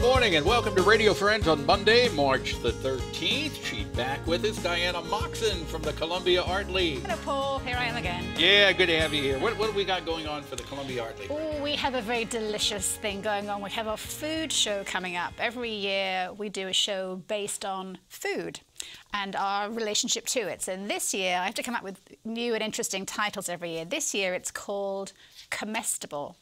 morning and welcome to Radio Friends on Monday, March the 13th. She's back with us, Diana Moxon from the Columbia Art League. Hello, Paul. Here I am again. Yeah, good to have you here. What, what do we got going on for the Columbia Art League? Oh, we have a very delicious thing going on. We have a food show coming up. Every year we do a show based on food and our relationship to it. So this year I have to come up with new and interesting titles every year. This year it's called Comestible,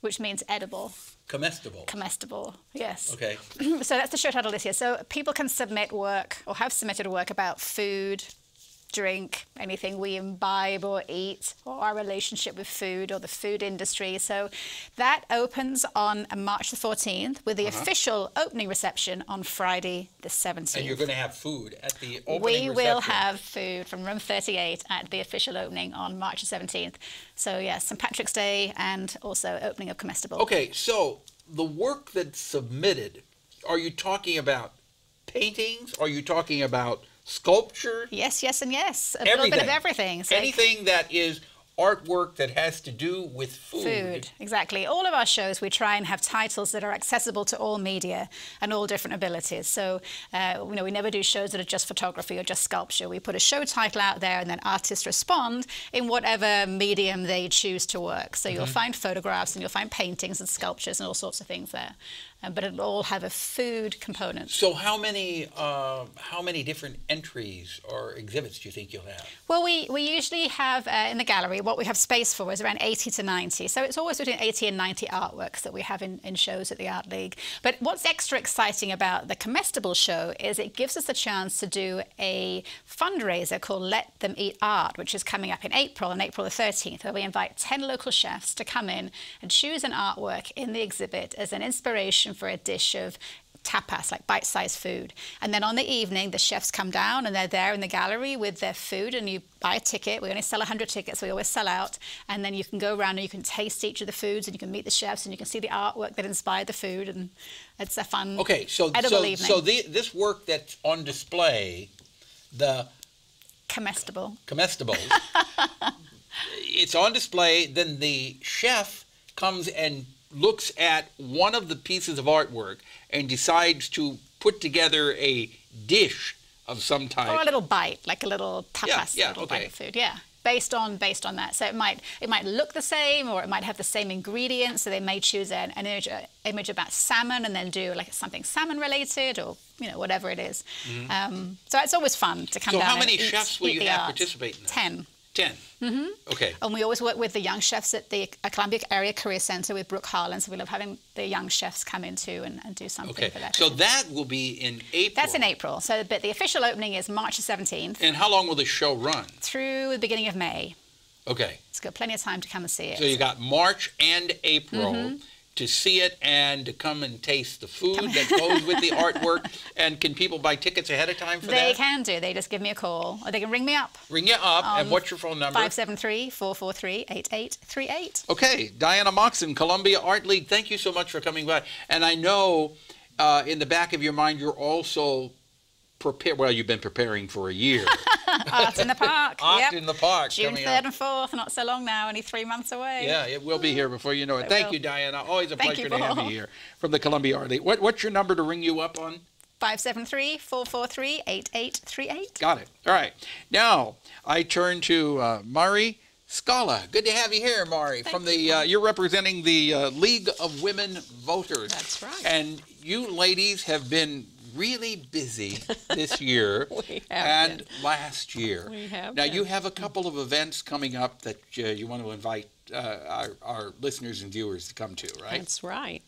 which means edible. Comestible. Comestible, yes. Okay. so that's the show title this year. So people can submit work or have submitted work about food, drink, anything we imbibe or eat, or our relationship with food or the food industry. So that opens on March the 14th with the Uh-huh. official opening reception on Friday the 17th. And you're going to have food at the opening we will have food from room 38 at the official opening on March the 17th. So yes, St. Patrick's Day and also opening of Comestible. Okay, so the work that's submitted, are you talking about paintings? Are you talking about sculpture? Yes, yes, and yes. A little bit of everything. Anything that is artwork that has to do with food. Food, exactly. All of our shows, we try and have titles that are accessible to all media and all different abilities. So, uh, you know, we never do shows that are just photography or just sculpture. We put a show title out there and then artists respond in whatever medium they choose to work. So you'll find photographs and you'll find paintings and sculptures and all sorts of things there. Uh, but it'll all have a food component. So how many uh, how many different entries or exhibits do you think you'll have? Well, we, we usually have uh, in the gallery, what we have space for is around 80 to 90. So it's always between 80 and 90 artworks that we have in, in shows at the Art League. But what's extra exciting about the Comestible show is it gives us a chance to do a fundraiser called Let Them Eat Art, which is coming up in April, on April the 13th, where we invite 10 local chefs to come in and choose an artwork in the exhibit as an inspiration for a dish of tapas, like bite-sized food. And then on the evening, the chefs come down and they're there in the gallery with their food and you buy a ticket. We only sell 100 tickets, we always sell out. And then you can go around and you can taste each of the foods and you can meet the chefs and you can see the artwork that inspired the food and it's a fun, Okay, so edible so evening. so the, this work that's on display, the Comestible. comestibles, it's on display. Then the chef comes and looks at one of the pieces of artwork and decides to put together a dish of some type. Or a little bite, like a little tapas, yeah, little okay. bite of food. Yeah. Based on based on that, so it might it might look the same, or it might have the same ingredients. So they may choose an, an image, image about salmon, and then do like something salmon related, or you know whatever it is. Um, so it's always fun to come. So down. how and many eat- chefs will you have art. participate in this? Ten. 10 Mm-hmm. Okay. And we always work with the young chefs at the Columbia Area Career Center with Brooke Harlan. So we love having the young chefs come in too and, and do something Okay. for that. So that will be in April. That's in April. So, but the official opening is March the 17th And how long will the show run? through the beginning of May. Okay. It's got plenty of time to come and see it. So you got March and April Mm-hmm. To see it and to come and taste the food that goes with the artwork. And can people buy tickets ahead of time for They that? They can do. They just give me a call, or they can ring me up. Ring you up. and Um, what's your phone number? 573-443-8838. Okay, Diana Moxon, Columbia Art League. Thank you so much for coming by. And I know uh, in the back of your mind you're also prepared. Well, you've been preparing for a year. Art in the Park. Art yep. in the Park June 3rd up. and 4th, not so long now, only three months away. Yeah, it will be here before you know it. It Thank will. you, Diana. Always a Thank pleasure you, to have you here from the Columbia Art League. What, what's your number to ring you up on? 573-443-8838. Got it. All right. Now I turn to uh, Mahree Skala. Good to have you here, Mahree. Thank from you, the uh, you're representing the uh, League of Women Voters. That's right. And you ladies have been really busy this year and been. last year. We have Now been. you have a couple of events coming up that uh, you want to invite uh, our, our listeners and viewers to come to, right? That's right.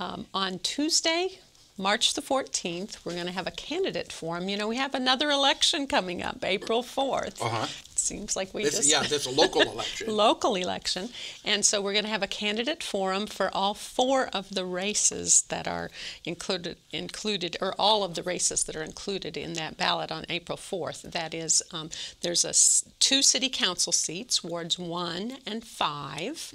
Um, on Tuesday, March the 14th, we're going to have a candidate forum. You know, we have another election coming up, April 4th. Uh-huh. Seems like we This, just yeah, this is a local election. local election. And so we're going to have a candidate forum for all four of the races that are included, included or all of the races that are included in that ballot on April 4th. That is, um, there's a two city council seats, wards one and 5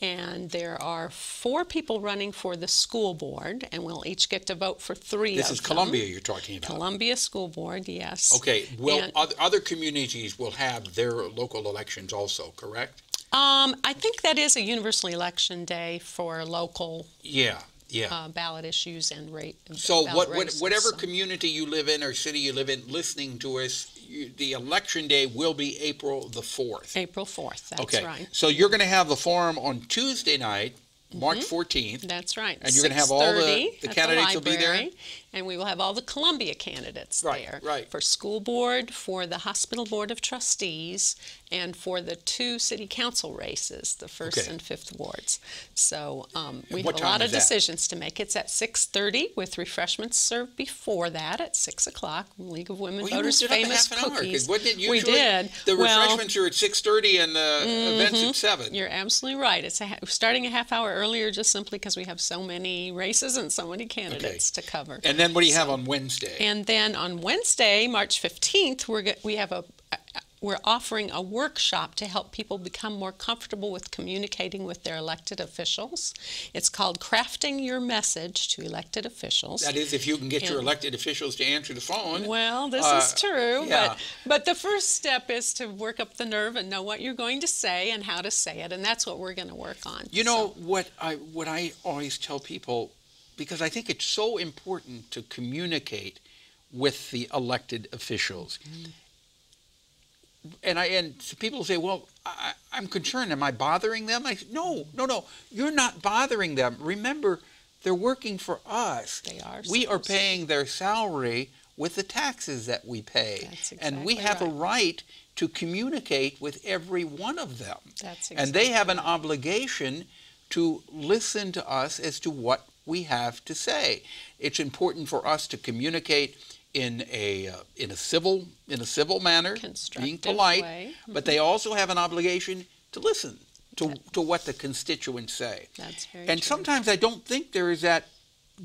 and there are four people running for the school board, and we'll each get to vote for three This is them. Columbia you're talking about. Columbia School Board, yes. Okay, well, other, other communities will have their local elections also, correct? Um, I think that is a universal election day for local Yeah. Yeah. uh, ballot issues and rate. So what, what whatever so. community you live in or city you live in, listening to us, you, the election day will be April the fourth. April 4th, that's okay. right. So you're going to have the forum on Tuesday night, March mm-hmm. 14th. That's right. And you're gonna have all the- 6:30 the at candidates will be there? And we will have all the Columbia candidates Right, there. right. For school board, for the hospital board of trustees, and for the two city council races, the first Okay. and fifth wards. So um, we have a lot of decisions to make. It's at 6:30 with refreshments served before that at 6 o'clock. League of Women Well, Voters moved it up a famous half an hour, cookies. wasn't it usually we did. the well, Mm-hmm. refreshments are at 6:30 and the events at 7? you're absolutely right. It's a, starting a half hour earlier just simply because we have so many races and so many candidates to cover. And then what do you have on Wednesday? And then on Wednesday, March 15th, we're, we have a, we're offering a workshop to help people become more comfortable with communicating with their elected officials. It's called Crafting Your Message to Elected Officials. that is, if you can get your elected officials to answer the phone. Well, this Uh, is true, yeah. but but the first step is to work up the nerve and know what you're going to say and how to say it, and that's what we're going to work on. You know So- what I what I always tell people because I think it's so important to communicate with the elected officials. And I and people say, "Well, I, I'm concerned. Am I bothering them?" I say, "No, no, no. You're not bothering them. Remember, they're working for us. They are We are to. paying their salary with the taxes that we pay, That's and we exactly have a right. right to communicate with every one of them. That's exactly And they have an obligation to listen to us as to what we have to say. It's important for us to communicate in a uh, in a civil in a civil manner, being polite, way. but they also have an obligation to listen to to what the constituents say. That's very And true. sometimes I don't think there is that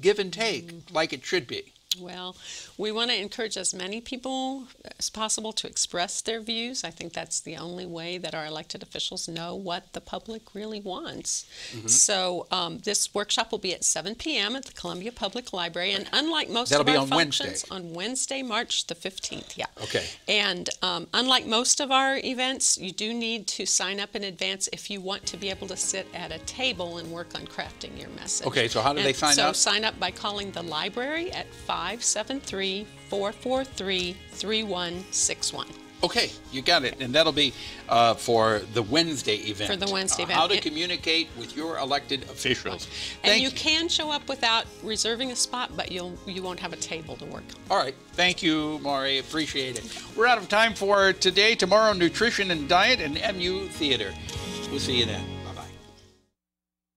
give and take Mm-hmm. like it should be. Well, we want to encourage as many people as possible to express their views. I think that's the only way that our elected officials know what the public really wants. Mm-hmm. So um, this workshop will be at 7 p.m. at the Columbia Public Library, and unlike most That'll of be our on functions, Wednesday. on Wednesday, March the 15th. Yeah. Okay. And um, unlike most of our events, you do need to sign up in advance if you want to be able to sit at a table and work on crafting your message. Okay, so how do they And sign so up? sign up by calling the library at 573 443 3161. Okay, you got it, and that'll be uh, for the Wednesday event. For the Wednesday Uh, event. How to communicate with your elected officials. And Thank you can show up without reserving a spot, but you'll you won't have a table to work on. All right. Thank you, Mahree. Appreciate it. We're out of time for today. Tomorrow, nutrition and diet and MU theater. We'll see you then.